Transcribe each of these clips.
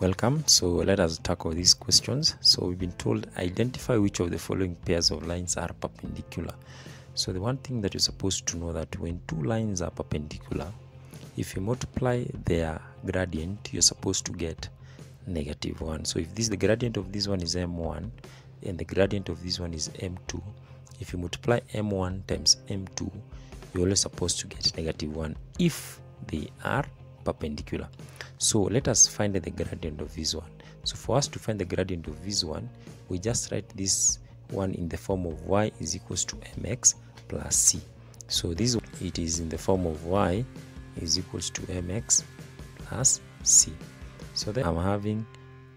Welcome. So let us tackle these questions. So we've been told identify which of the following pairs of lines are perpendicular. So the one thing that you're supposed to know that when two lines are perpendicular, if you multiply their gradient, you're supposed to get negative 1. So if this the gradient of this one is m1 and the gradient of this one is m2, if you multiply m1 times m2, you're always supposed to get negative 1 if they are perpendicular. So let us find the gradient of this one. So for us to find the gradient of this one, we just write this one in the form of y is equals to mx plus c. So this it is in the form of y is equals to mx plus c. So then I'm having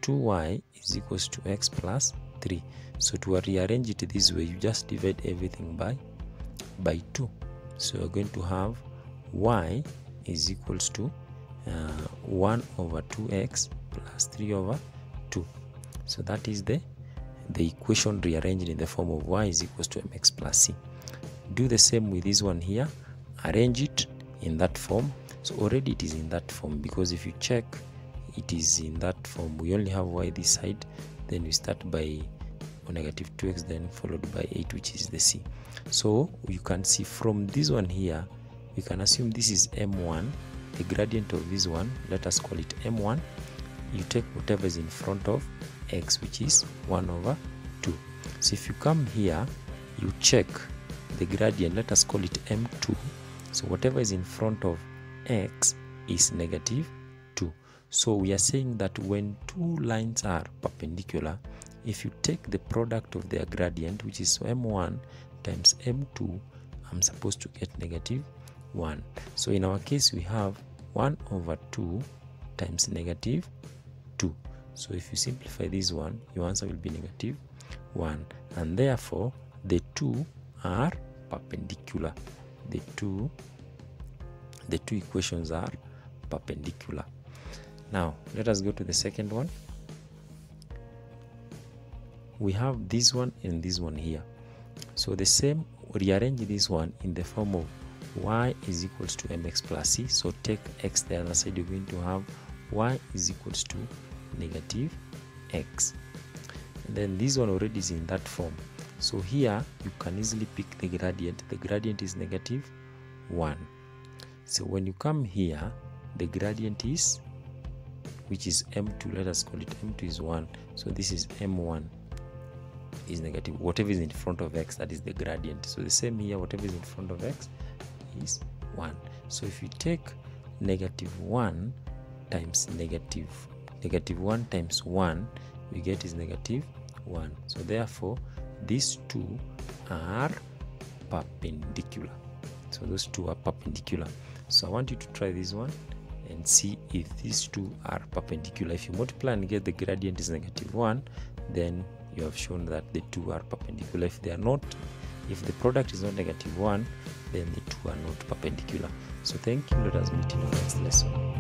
2y is equals to x plus 3. So to rearrange it this way, you just divide everything by by 2. So you're going to have y is equals to uh, 1 over 2x plus 3 over 2 so that is the the equation rearranged in the form of y is equals to mx plus c. Do the same with this one here. Arrange it in that form. So already it is in that form because if you check it is in that form. We only have y this side. Then we start by negative 2x then followed by 8 which is the c. So you can see from this one here we can assume this is m1 the gradient of this one let us call it m1 you take whatever is in front of x which is 1 over 2 so if you come here you check the gradient let us call it m2 so whatever is in front of x is negative 2 so we are saying that when two lines are perpendicular if you take the product of their gradient which is m1 times m2 i'm supposed to get negative 1 so in our case we have 1 over 2 times negative 2 so if you simplify this one your answer will be negative 1 and therefore the two are perpendicular. The two the two equations are perpendicular. Now let us go to the second one. We have this one and this one here. So the same rearrange this one in the form of y is equals to mx plus c. So take x the other side you're going to have y is equals to negative x. And then this one already is in that form. So here you can easily pick the gradient. The gradient is negative 1 so when you come here the gradient is which is m2 let us call it m2 is 1 so this is m1 is negative. Whatever is in front of x that is the gradient. So the same here whatever is in front of x is 1 so if you take negative 1 times negative negative 1 times 1 we get is negative 1 so therefore these two are perpendicular. So those two are perpendicular. So i want you to try this one and see if these two are perpendicular. If you multiply and get the gradient is negative 1 then you have shown that the two are perpendicular. If they are not if the product is not negative 1 then the two are not perpendicular. So thank you. Let us meet in the next lesson